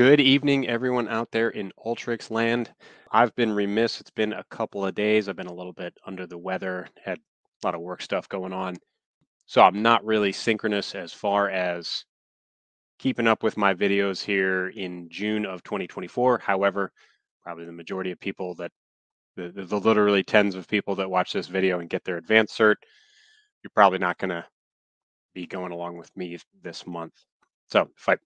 Good evening, everyone out there in Alteryx land. I've been remiss. It's been a couple of days. I've been a little bit under the weather, had a lot of work stuff going on. So I'm not really synchronous as far as keeping up with my videos here in June of 2024. However, probably the majority of people that, the, the literally tens of people that watch this video and get their advanced cert, you're probably not going to be going along with me this month. So if I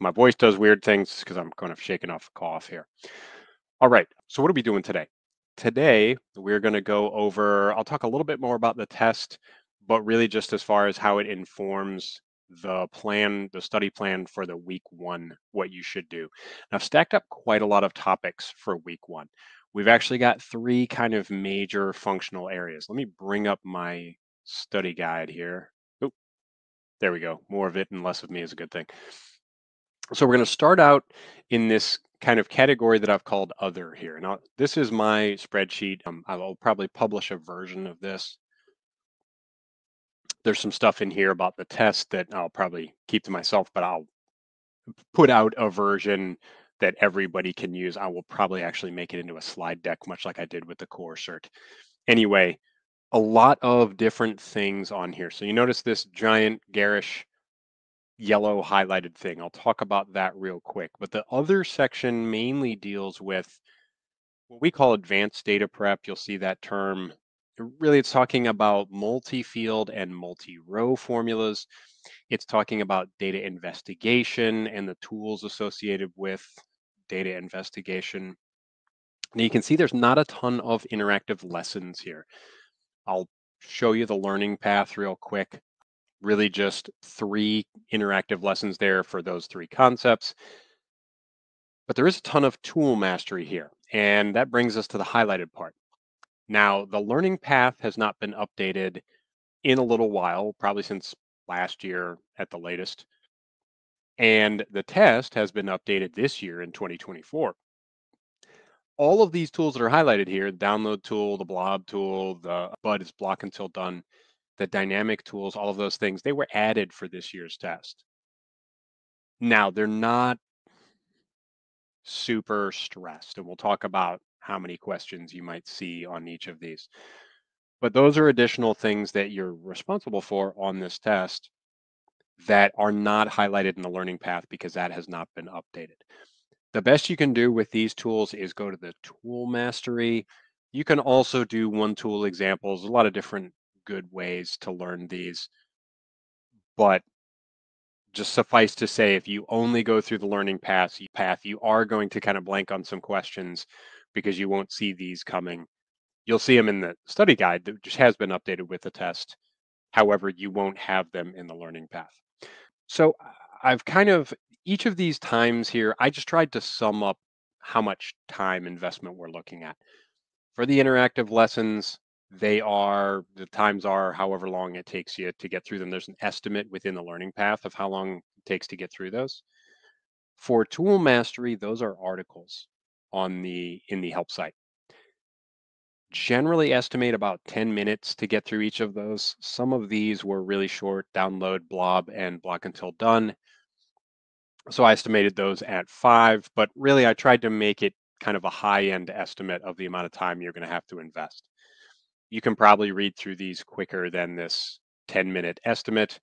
my voice does weird things because I'm kind of shaking off a cough here. All right, so what are we doing today? Today, we're going to go over, I'll talk a little bit more about the test, but really just as far as how it informs the plan, the study plan for the week one, what you should do. Now, I've stacked up quite a lot of topics for week one. We've actually got three kind of major functional areas. Let me bring up my study guide here. Oh, there we go. More of it and less of me is a good thing. So we're going to start out in this kind of category that I've called other here. Now, this is my spreadsheet. Um, I'll probably publish a version of this. There's some stuff in here about the test that I'll probably keep to myself, but I'll put out a version that everybody can use. I will probably actually make it into a slide deck, much like I did with the core cert. Anyway, a lot of different things on here. So you notice this giant garish yellow highlighted thing. I'll talk about that real quick. But the other section mainly deals with what we call advanced data prep. You'll see that term. Really, it's talking about multi-field and multi-row formulas. It's talking about data investigation and the tools associated with data investigation. Now you can see there's not a ton of interactive lessons here. I'll show you the learning path real quick really just three interactive lessons there for those three concepts. But there is a ton of tool mastery here, and that brings us to the highlighted part. Now, the learning path has not been updated in a little while, probably since last year at the latest. And the test has been updated this year in 2024. All of these tools that are highlighted here, the download tool, the blob tool, the BUD is block until done, the dynamic tools, all of those things, they were added for this year's test. Now, they're not super stressed, and we'll talk about how many questions you might see on each of these. But those are additional things that you're responsible for on this test that are not highlighted in the learning path because that has not been updated. The best you can do with these tools is go to the tool mastery. You can also do one tool examples, a lot of different good ways to learn these. But just suffice to say, if you only go through the learning path, path, you are going to kind of blank on some questions because you won't see these coming. You'll see them in the study guide that just has been updated with the test. However, you won't have them in the learning path. So I've kind of, each of these times here, I just tried to sum up how much time investment we're looking at. For the interactive lessons, they are the times are however long it takes you to get through them. There's an estimate within the learning path of how long it takes to get through those. For tool mastery those are articles on the in the help site. Generally estimate about 10 minutes to get through each of those. Some of these were really short download blob and block until done. So i estimated those at five but really i tried to make it kind of a high end estimate of the amount of time you're going to have to invest you can probably read through these quicker than this 10 minute estimate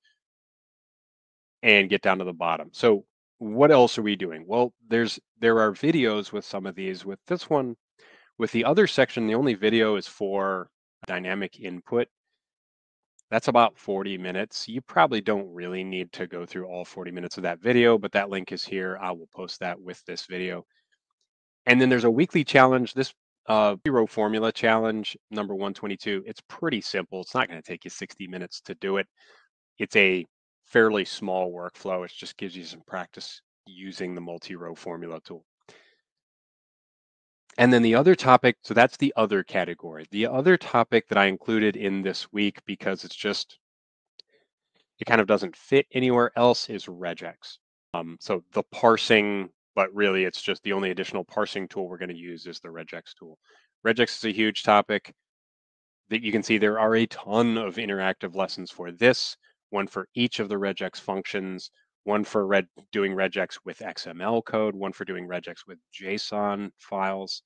and get down to the bottom. So what else are we doing? Well, there's there are videos with some of these. With this one, with the other section, the only video is for dynamic input. That's about 40 minutes. You probably don't really need to go through all 40 minutes of that video, but that link is here. I will post that with this video. And then there's a weekly challenge. This uh, Hero Formula Challenge number 122. It's pretty simple. It's not going to take you 60 minutes to do it. It's a fairly small workflow. It just gives you some practice using the multi-row formula tool. And then the other topic, so that's the other category. The other topic that I included in this week because it's just, it kind of doesn't fit anywhere else is regex. Um, so the parsing but really it's just the only additional parsing tool we're going to use is the regex tool. Regex is a huge topic that you can see there are a ton of interactive lessons for this, one for each of the regex functions, one for red doing regex with XML code, one for doing regex with JSON files.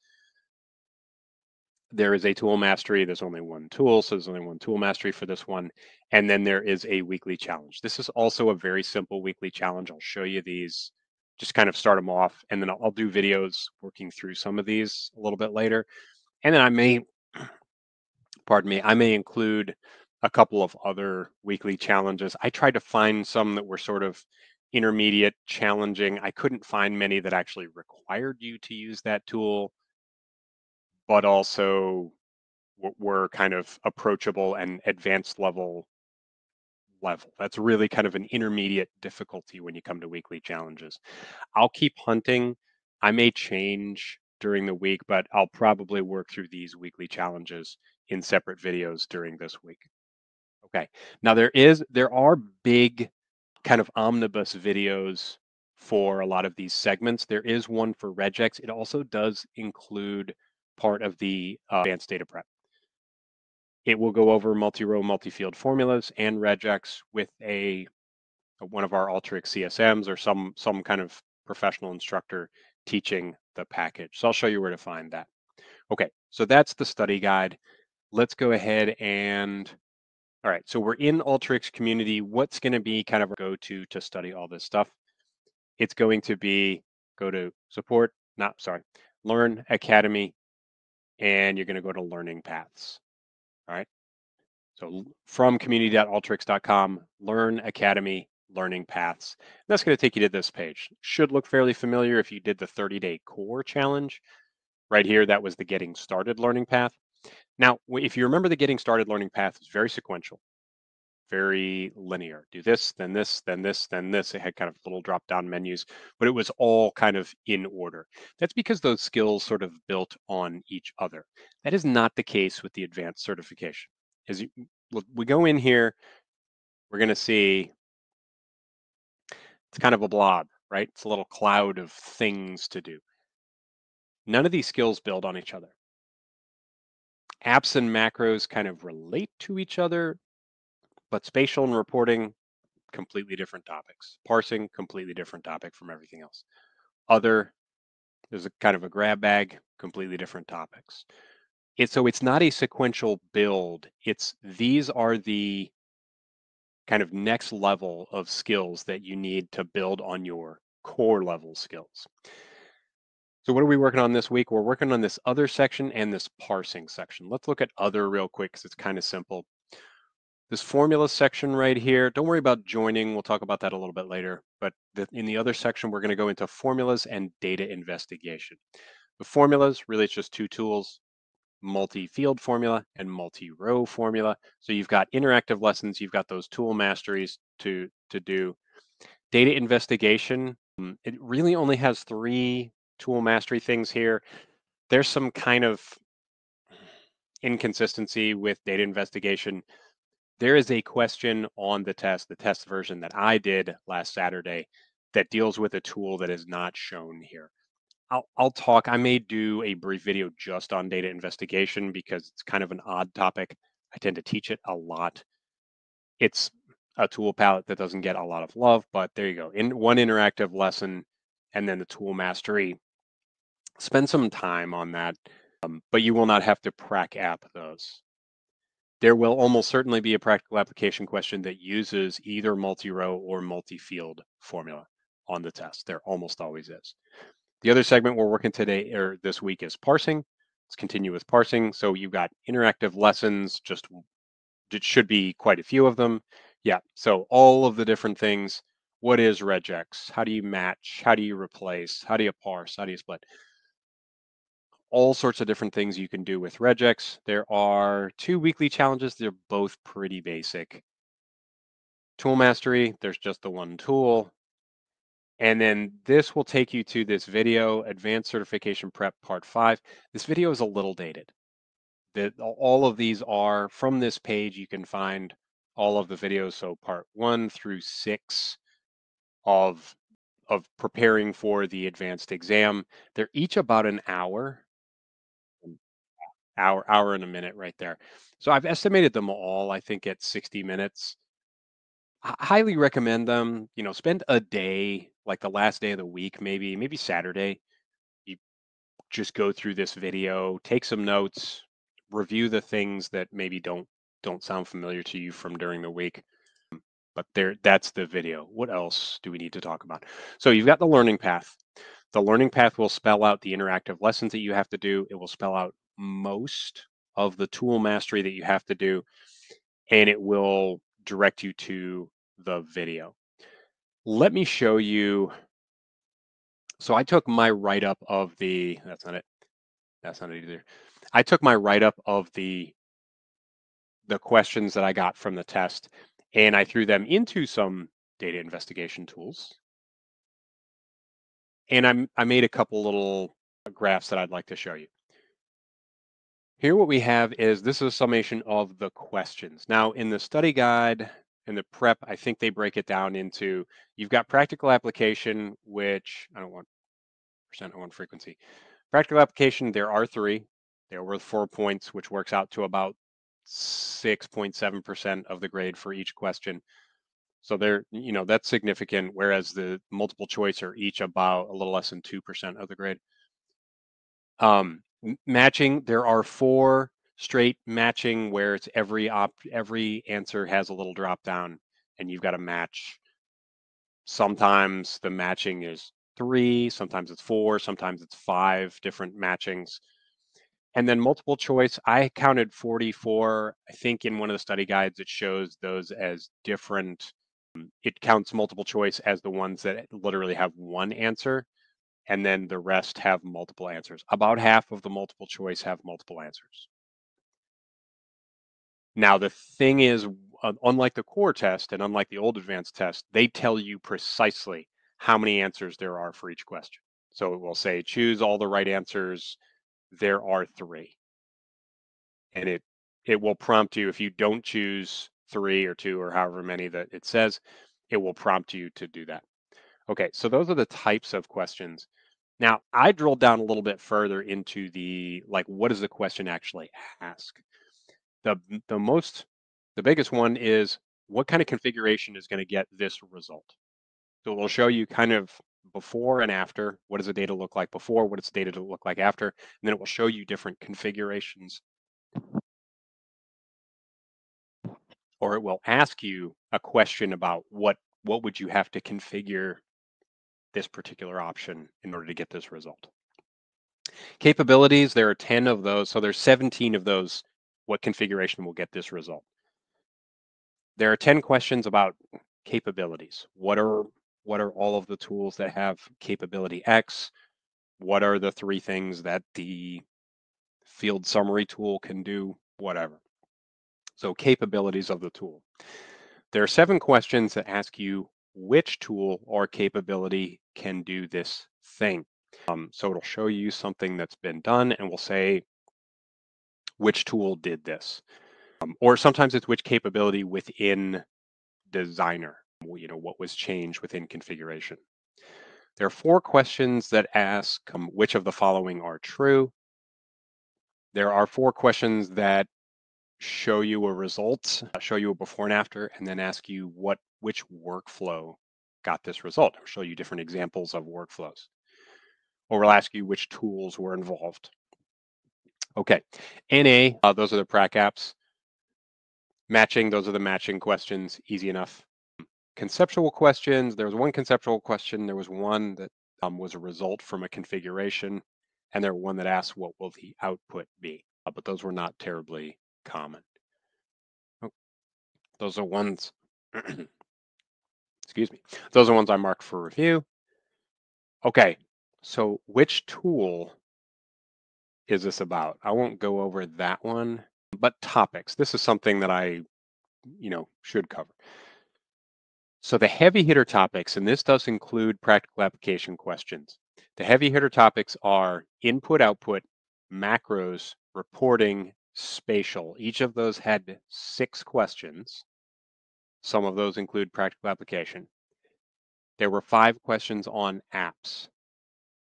There is a tool mastery. There's only one tool, so there's only one tool mastery for this one. And then there is a weekly challenge. This is also a very simple weekly challenge. I'll show you these, just kind of start them off, and then I'll, I'll do videos working through some of these a little bit later. And then I may, pardon me, I may include a couple of other weekly challenges. I tried to find some that were sort of intermediate, challenging. I couldn't find many that actually required you to use that tool, but also were kind of approachable and advanced level level. That's really kind of an intermediate difficulty when you come to weekly challenges. I'll keep hunting. I may change during the week, but I'll probably work through these weekly challenges in separate videos during this week. Okay. Now there is there are big kind of omnibus videos for a lot of these segments. There is one for regex. It also does include part of the uh, advanced data prep. It will go over multi-row, multi-field formulas and regex with a, one of our Alteryx CSMs or some some kind of professional instructor teaching the package. So I'll show you where to find that. Okay, so that's the study guide. Let's go ahead and all right, so we're in Alteryx community. What's going to be kind of go-to to study all this stuff? It's going to be go to support, not sorry, learn academy, and you're going to go to learning paths. All right. So from community.alteryx.com, learn academy, learning paths. And That's going to take you to this page. Should look fairly familiar if you did the 30 day core challenge. Right here, that was the getting started learning path. Now, if you remember the getting started learning path is very sequential, very linear. Do this, then this, then this, then this. It had kind of little drop down menus, but it was all kind of in order. That's because those skills sort of built on each other. That is not the case with the advanced certification. As you, we go in here, we're going to see it's kind of a blob, right? It's a little cloud of things to do. None of these skills build on each other apps and macros kind of relate to each other, but spatial and reporting, completely different topics. Parsing, completely different topic from everything else. Other, there's a kind of a grab bag, completely different topics. So it's not a sequential build. It's these are the kind of next level of skills that you need to build on your core level skills. So what are we working on this week? We're working on this other section and this parsing section. Let's look at other real quick because it's kind of simple. This formula section right here, don't worry about joining. We'll talk about that a little bit later. But the, in the other section, we're going to go into formulas and data investigation. The formulas, really it's just two tools, multi-field formula and multi-row formula. So you've got interactive lessons, you've got those tool masteries to, to do. Data investigation, mm, it really only has three tool mastery things here. There's some kind of inconsistency with data investigation. There is a question on the test, the test version that I did last Saturday, that deals with a tool that is not shown here. I'll, I'll talk, I may do a brief video just on data investigation because it's kind of an odd topic. I tend to teach it a lot. It's a tool palette that doesn't get a lot of love, but there you go. In one interactive lesson and then the tool mastery spend some time on that, um, but you will not have to prac app those. There will almost certainly be a practical application question that uses either multi-row or multi-field formula on the test. There almost always is. The other segment we're working today or this week is parsing. Let's continue with parsing. So you've got interactive lessons, just it should be quite a few of them. Yeah, so all of the different things. What is regex? How do you match? How do you replace? How do you parse? How do you split? All sorts of different things you can do with regex. There are two weekly challenges. They're both pretty basic. Tool mastery, there's just the one tool. And then this will take you to this video, Advanced Certification Prep Part 5. This video is a little dated. That all of these are from this page. You can find all of the videos. So part one through six of of preparing for the advanced exam. They're each about an hour hour hour and a minute right there. So I've estimated them all, I think, at 60 minutes. H- highly recommend them. You know, spend a day, like the last day of the week, maybe, maybe Saturday. You just go through this video, take some notes, review the things that maybe don't don't sound familiar to you from during the week. But there, that's the video. What else do we need to talk about? So you've got the learning path. The learning path will spell out the interactive lessons that you have to do. It will spell out most of the tool mastery that you have to do, and it will direct you to the video. Let me show you. So I took my write up of the, that's not it. That's not it either. I took my write up of the the questions that I got from the test and I threw them into some data investigation tools. And I'm, I made a couple little graphs that I'd like to show you. Here what we have is this is a summation of the questions. Now in the study guide and the prep, I think they break it down into, you've got practical application, which I don't want percent, I want frequency. Practical application, there are three. They're worth four points, which works out to about 6.7% of the grade for each question. So they're, you know, that's significant, whereas the multiple choice are each about a little less than 2% of the grade. Um, matching, there are four straight matching where it's every op every answer has a little drop down and you've got to match. Sometimes the matching is three, sometimes it's four, sometimes it's five different matchings. And then multiple choice, I counted 44. I think in one of the study guides, it shows those as different. Um, it counts multiple choice as the ones that literally have one answer, and then the rest have multiple answers. About half of the multiple choice have multiple answers. Now, the thing is, unlike the core test and unlike the old advanced test, they tell you precisely how many answers there are for each question. So it will say, choose all the right answers there are three. And it it will prompt you if you don't choose three or two or however many that it says, it will prompt you to do that. Okay, so those are the types of questions. Now, I drilled down a little bit further into the like what does the question actually ask? The the most the biggest one is what kind of configuration is going to get this result? So we'll show you kind of before and after. What does the data look like before? What does the data look like after? And then it will show you different configurations. Or it will ask you a question about what what would you have to configure this particular option in order to get this result. Capabilities, there are 10 of those. So there's 17 of those. What configuration will get this result? There are 10 questions about capabilities. What are what are all of the tools that have capability X? What are the three things that the field summary tool can do? Whatever. So capabilities of the tool. There are seven questions that ask you which tool or capability can do this thing. Um, so it'll show you something that's been done and we'll say which tool did this. Um, or sometimes it's which capability within designer you know, what was changed within configuration. There are four questions that ask um, which of the following are true. There are four questions that show you a result, uh, show you a before and after, and then ask you what which workflow got this result. I'll show you different examples of workflows. Or we'll ask you which tools were involved. Okay, NA, uh, those are the prac apps. Matching, those are the matching questions, easy enough conceptual questions. There was one conceptual question. There was one that um, was a result from a configuration, and there one that asked what will the output be. Uh, but those were not terribly common. Oh, those are ones. excuse me. Those are ones I marked for review. Okay, so which tool is this about? I won't go over that one, but topics. This is something that I, you know, should cover. So the heavy hitter topics, and this does include practical application questions. The heavy hitter topics are input, output, macros, reporting, spatial. Each of those had six questions. Some of those include practical application. There were five questions on apps.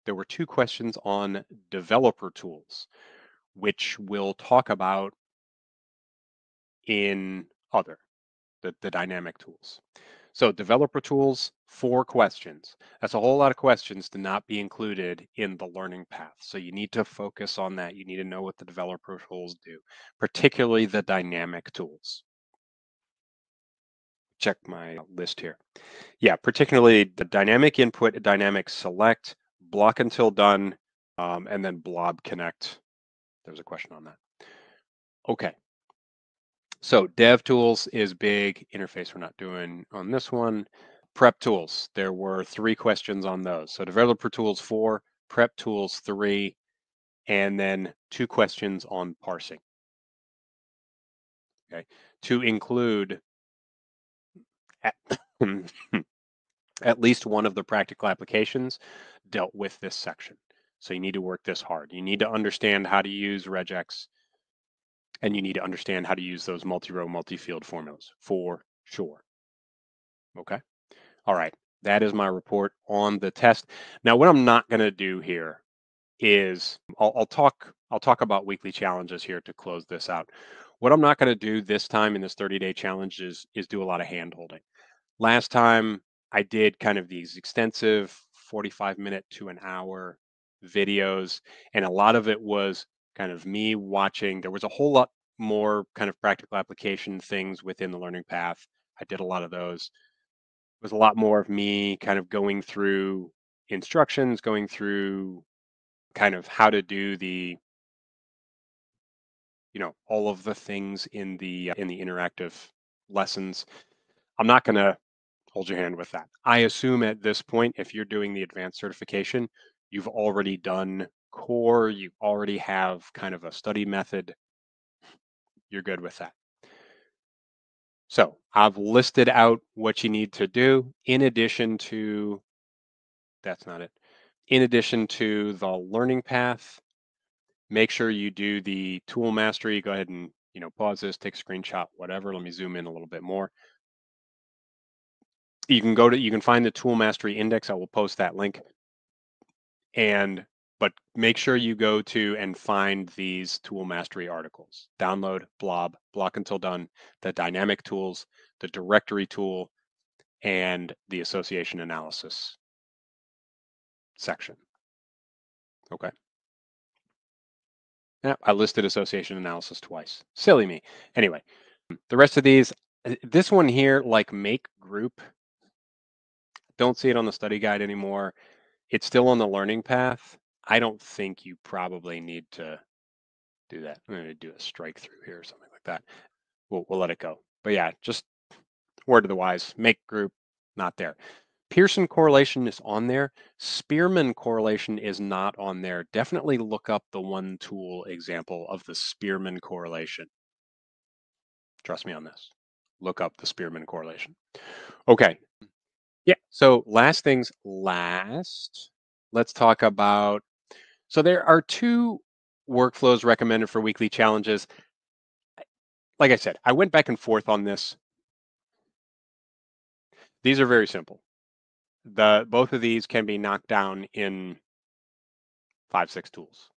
There were two questions on developer tools, which we'll talk about in other. the, the dynamic tools. So developer tools, four questions. That's a whole lot of questions to not be included in the learning path. So you need to focus on that. You need to know what the developer tools do, particularly the dynamic tools. Check my list here. Yeah, particularly the dynamic input, dynamic select, block until done, um, and then blob connect. There's a question on that. Okay. So dev tools is big. Interface we're not doing on this one. Prep tools, there were three questions on those. So developer tools four, prep tools three, and then two questions on parsing. Okay, to include at, at least one of the practical applications dealt with this section. So you need to work this hard. You need to understand how to use regex and you need to understand how to use those multi-row, multi-field formulas for sure. Okay. All right. That is my report on the test. Now, what I'm not going to do here is I'll, I'll talk I'll talk about weekly challenges here to close this out. What I'm not going to do this time in this 30-day challenge is, is do a lot of hand holding. Last time I did kind of these extensive 45 minute to an hour videos, and a lot of it was kind of me watching. There was a whole lot more kind of practical application things within the learning path. I did a lot of those. It was a lot more of me kind of going through instructions, going through kind of how to do the you know all of the things in the uh, in the interactive lessons. I'm not going to hold your hand with that. I assume at this point if you're doing the advanced certification, you've already done core, you already have kind of a study method, you're good with that. So I've listed out what you need to do in addition to, that's not it, in addition to the learning path, make sure you do the tool mastery. Go ahead and, you know, pause this, take a screenshot, whatever. Let me zoom in a little bit more. You can go to, you can find the tool mastery index. I will post that link. And but make sure you go to and find these tool mastery articles. Download, blob, block until done, the dynamic tools, the directory tool, and the association analysis section. Okay. Yeah, I listed association analysis twice. Silly me. Anyway, the rest of these, uh, this one here, like make group, don't see it on the study guide anymore. It's still on the learning path. I don't think you probably need to do that. I'm going to do a strike through here or something like that. We'll, we'll let it go. But yeah, just word of the wise, make group, not there. Pearson correlation is on there. Spearman correlation is not on there. Definitely look up the one tool example of the Spearman correlation. Trust me on this. Look up the Spearman correlation. Okay. Yeah. So last things last, let's talk about so there are two workflows recommended for weekly challenges. Like I said, I went back and forth on this. These are very simple. The both of these can be knocked down in five, six tools.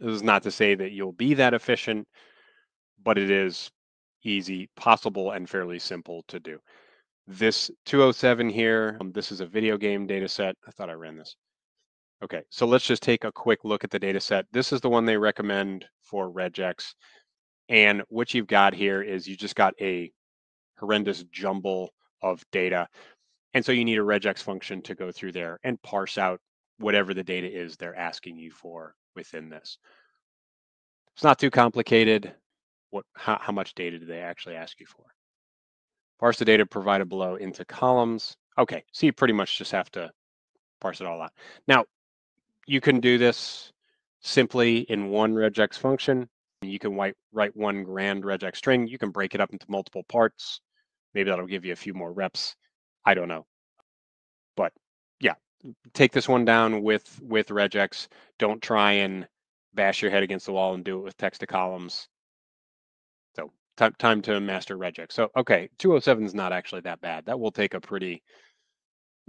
This is not to say that you'll be that efficient, but it is easy, possible, and fairly simple to do. This 207 here, um, this is a video game data set. I thought I ran this. Okay, so let's just take a quick look at the data set. This is the one they recommend for regex. And what you've got here is you just got a horrendous jumble of data. And so you need a regex function to go through there and parse out whatever the data is they're asking you for within this. It's not too complicated. What, how, how much data do they actually ask you for? Parse the data provided below into columns. Okay, so you pretty much just have to parse it all out. Now, you can do this simply in one regex function. You can write, write one grand regex string. You can break it up into multiple parts. Maybe that'll give you a few more reps. I don't know. But yeah, take this one down with, with regex. Don't try and bash your head against the wall and do it with text to columns. So time, time to master regex. So, okay, 207 is not actually that bad. That will take a pretty,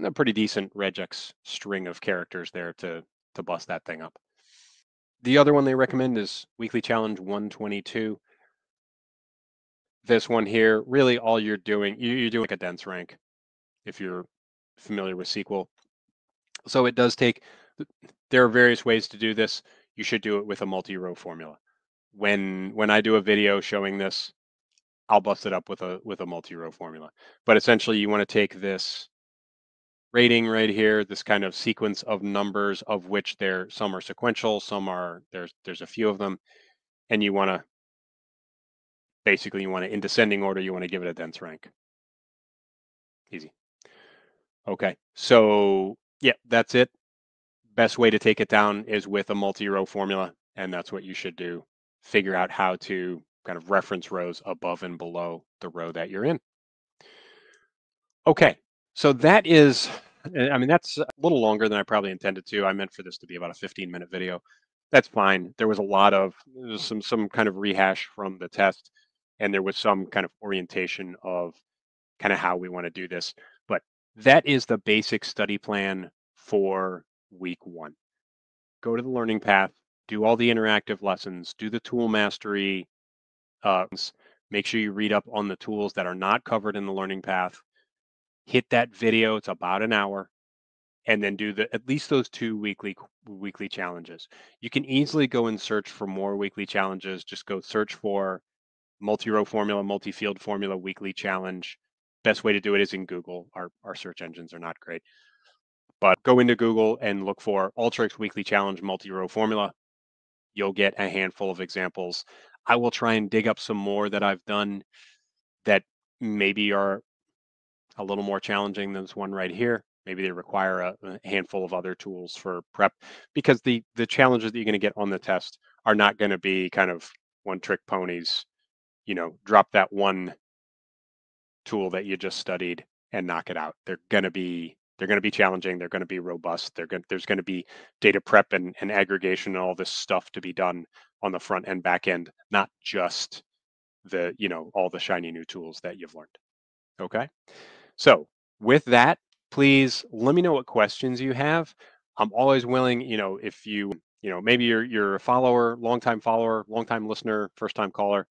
a pretty decent regex string of characters there to to bust that thing up. The other one they recommend is Weekly Challenge 122. this one here, really all you're doing, you, you're doing like a dense rank if you're familiar with SQL. So it does take, there are various ways to do this. You should do it with a multi-row formula. When when I do a video showing this, I'll bust it up with a with a multi-row formula. But essentially you want to take this rating right here, this kind of sequence of numbers of which there some are sequential, some are there's there's a few of them, and you want to basically you want to in descending order, you want to give it a dense rank. Easy. Okay, so yeah, that's it. Best way to take it down is with a multi-row formula, and that's what you should do. Figure out how to kind of reference rows above and below the row that you're in. Okay, so that is, I mean, that's a little longer than I probably intended to. I meant for this to be about a 15 minute video. That's fine. There was a lot of some some kind of rehash from the test, and there was some kind of orientation of kind of how we want to do this. But that is the basic study plan for week one. Go to the learning path, do all the interactive lessons, do the tool mastery. Uh, make sure you read up on the tools that are not covered in the learning path hit that video. It's about an hour, and then do the at least those two weekly weekly challenges. You can easily go and search for more weekly challenges. Just go search for multi-row formula, multi-field formula weekly challenge. Best way to do it is in Google. Our our search engines are not great. But go into Google and look for Alteryx weekly challenge multi-row formula. You'll get a handful of examples. I will try and dig up some more that I've done that maybe are a little more challenging than this one right here. Maybe they require a, a handful of other tools for prep because the the challenges that you're going to get on the test are not going to be kind of one trick ponies. You know, drop that one tool that you just studied and knock it out. They're going to be they're going to be challenging. They're going to be robust. They're going there's going to be data prep and, and aggregation and all this stuff to be done on the front and back end, not just the you know all the shiny new tools that you've learned. Okay. So with that, please let me know what questions you have. I'm always willing, you know, if you, you know, maybe you're you're a follower, longtime follower, longtime listener, first time caller,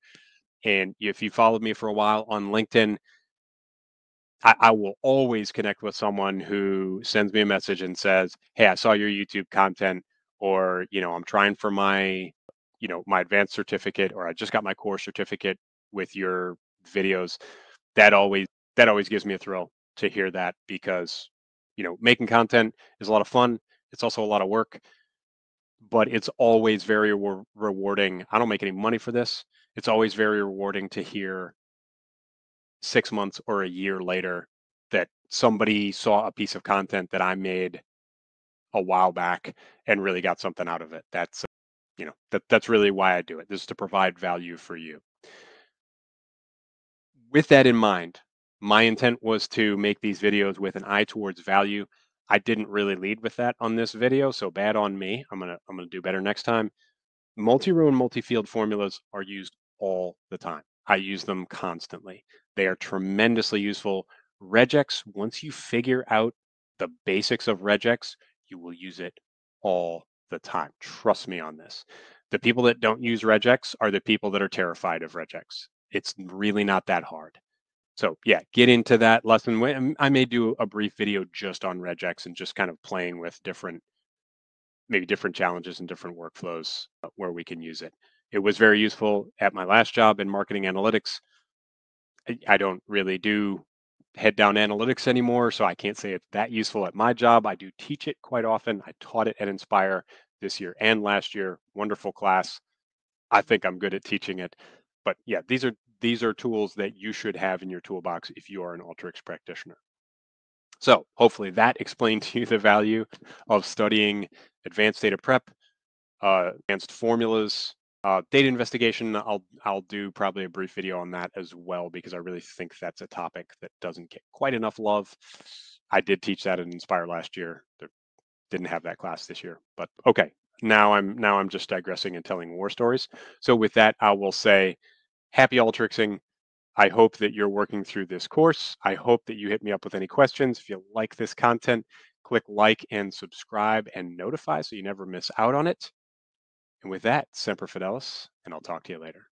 and if you followed me for a while on LinkedIn, I, I, will always connect with someone who sends me a message and says, "Hey, I saw your YouTube content," or you know, I'm trying for my, you know, my advanced certificate, or I just got my core certificate with your videos. That always that always gives me a thrill to hear that because you know making content is a lot of fun it's also a lot of work but it's always very re- rewarding i don't make any money for this it's always very rewarding to hear six months or a year later that somebody saw a piece of content that i made a while back and really got something out of it that's you know that that's really why i do it this is to provide value for you. With that in mind my intent was to make these videos with an eye towards value. I didn't really lead with that on this video, so bad on me. I'm gonna I'm gonna do better next time. Multi-row and multi-field formulas are used all the time. I use them constantly. They are tremendously useful. regex, once you figure out the basics of regex, you will use it all the time. Trust me on this. The people that don't use regex are the people that are terrified of regex. It's really not that hard. So yeah, get into that lesson. I may do a brief video just on regex and just kind of playing with different, maybe different challenges and different workflows uh, where we can use it. It was very useful at my last job in marketing analytics. I don't really do head down analytics anymore, so I can't say it's that useful at my job. I do teach it quite often. I taught it at Inspire this year and last year. Wonderful class. I think I'm good at teaching it. But yeah, these are these are tools that you should have in your toolbox if you are an Alteryx practitioner. So hopefully that explained to you the value of studying advanced data prep, uh, advanced formulas, uh, data investigation. I'll I'll do probably a brief video on that as well because I really think that's a topic that doesn't get quite enough love. I did teach that at Inspire last year. didn't have that class this year, but okay. Now I'm now I'm just digressing and telling war stories. So with that, I will say happy Alteryxing. I hope that you're working through this course. I hope that you hit me up with any questions. If you like this content, click like and subscribe and notify so you never miss out on it. And with that, Semper Fidelis, and I'll talk to you later.